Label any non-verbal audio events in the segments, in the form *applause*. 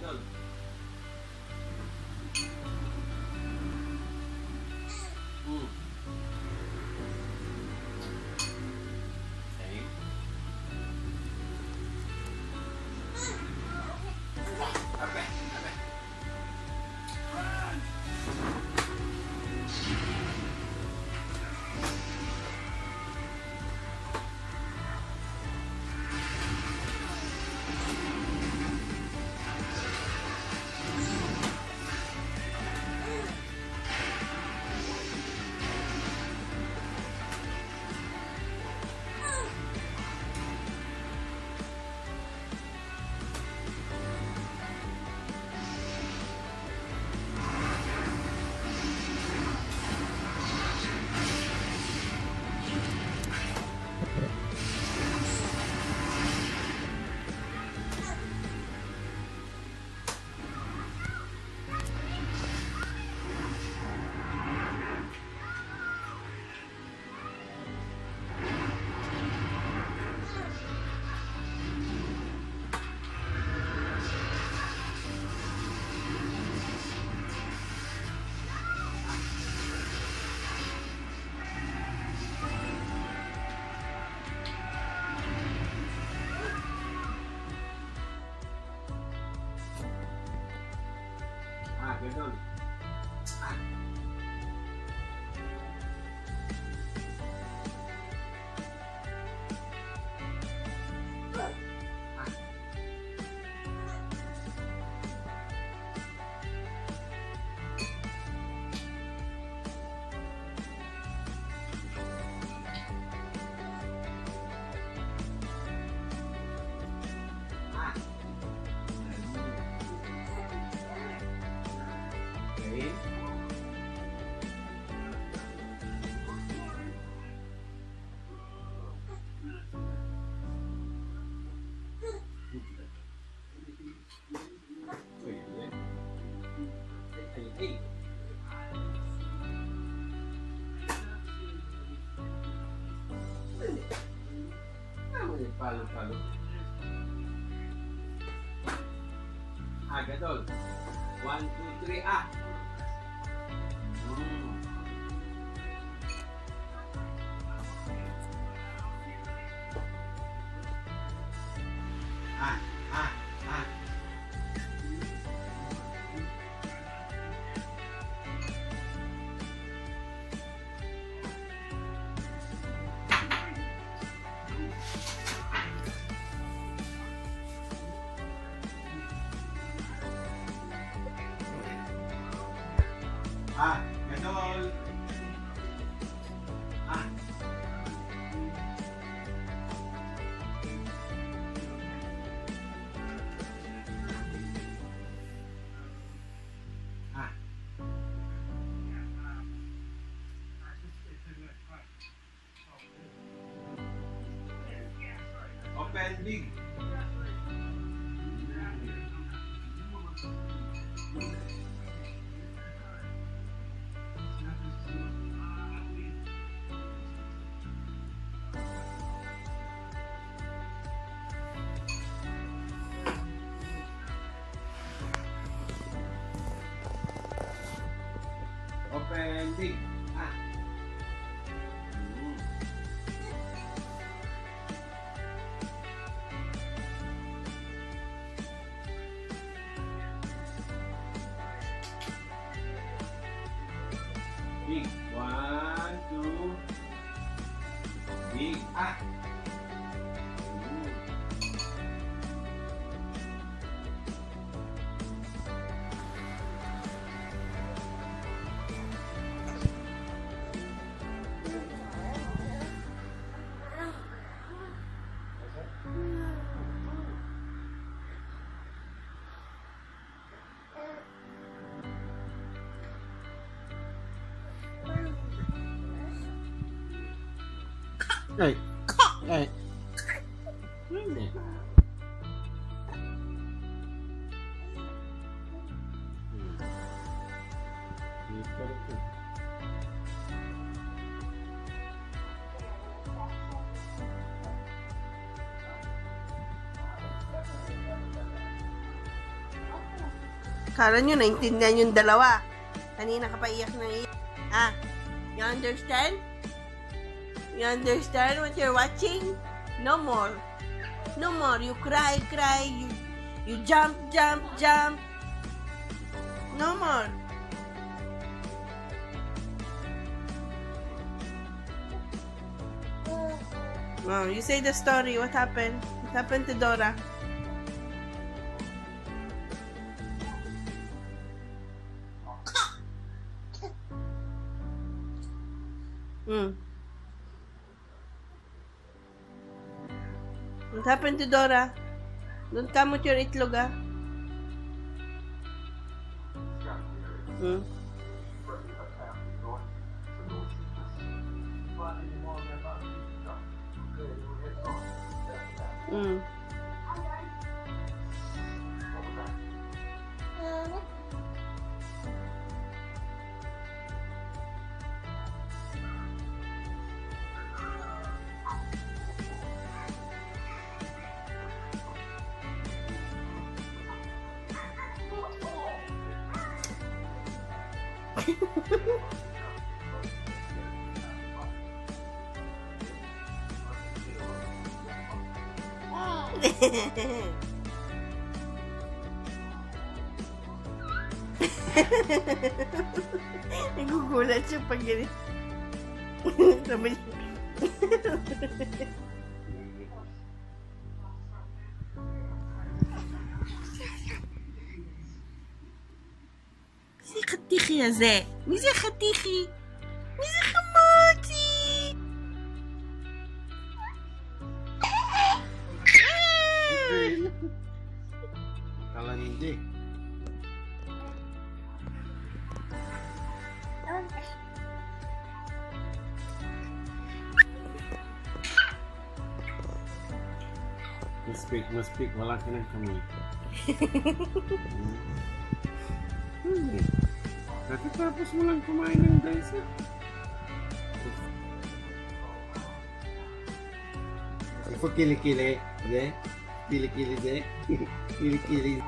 Gadol. halo-halo. Ah, ganun. One, two, three, ah! Ah, ah. Open big. One, two. Big. Ah. Ay. Ay. Hindi. Kala nyo, naintindihan yung dalawa. Kanina ka pa iyak ng iyak. Ah, you understand? You understand what you're watching? No more. No more. You cry, cry. You, you jump, jump, jump. No more. Oh, you say the story. What happened? What happened to Dora? Hmm. What happened to Dora? Don't come with your itlog, ah. Hmm. Hmm. Nagugulat siya pag ganito. Sabi niya. החתיכי הזה? מי זה החתיכי? מי זה חמותי? Kala hindi. Maspik, maspik. Wala ka ng kamay. Kakatapos mo lang kumain ng daysa. Ifo kilikili, de? Kilikili, de? Kilikili.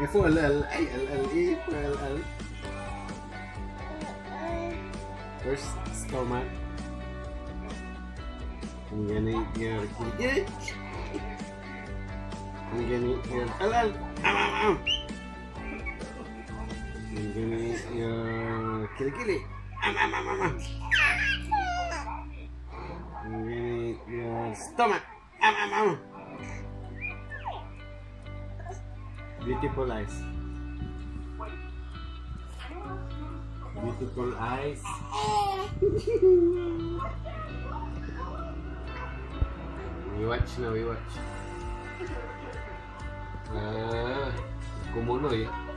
Ifo al-al, ay al-al, ifo al-al. First, stomach. I'm gonna eat kilikili. I'm al-al. Eat your kilikili. Eat your stomach. Am, am, am. Beautiful eyes. Beautiful eyes. we watch now, we watch. Ah, kumuno ya. Say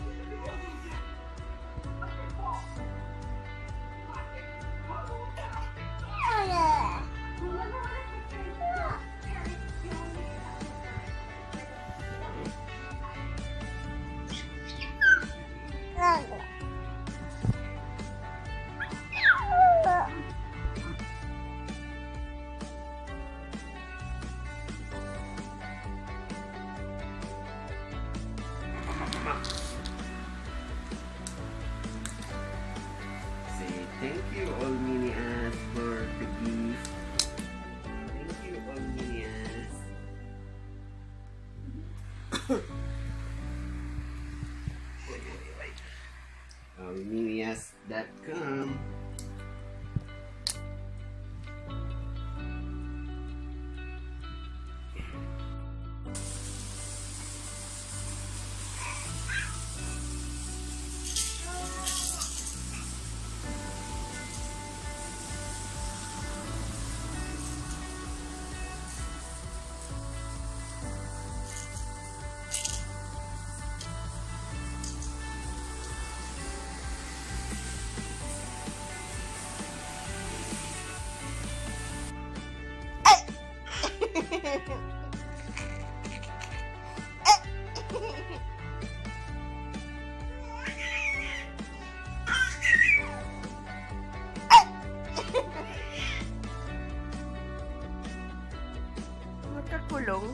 Magkakulong.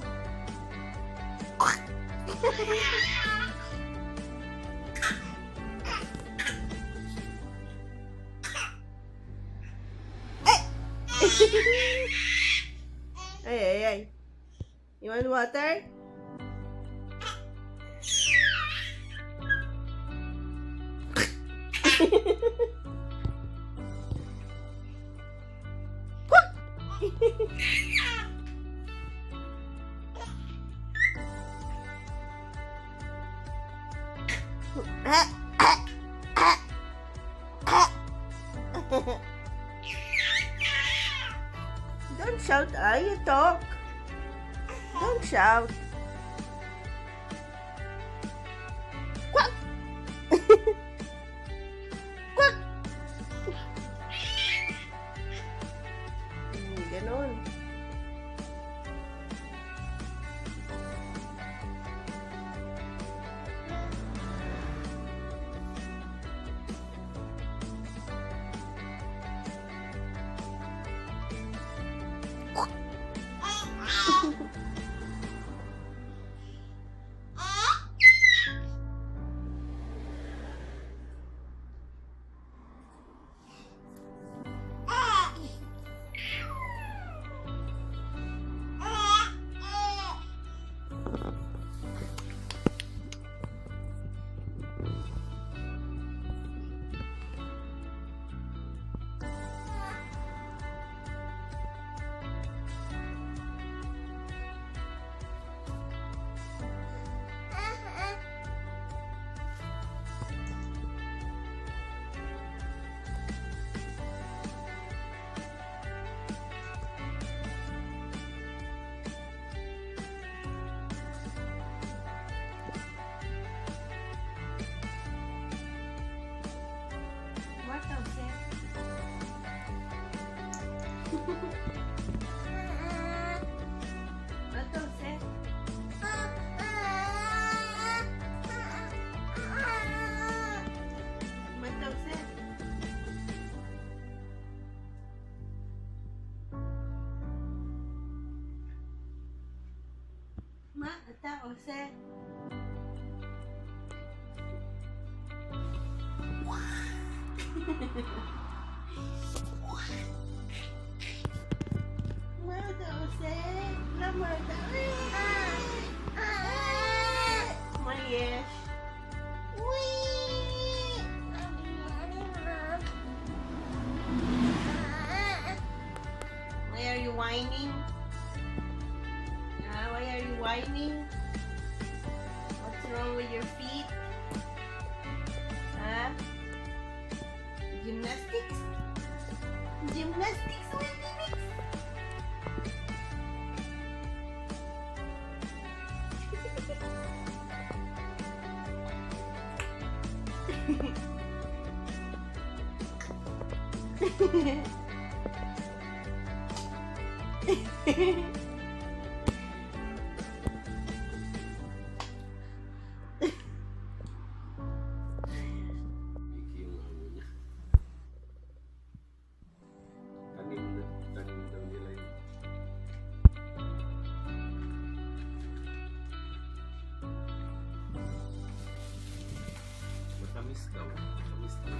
Hehehehe *laughs* ay, ay. You want water? Don't *laughs* ah. Shout, ah, you talk. Don't shout. Entonces... Entonces... Má está o sea... What? Mata. Why are you whining? Ah, why are you whining? Hehehe Matamis daw.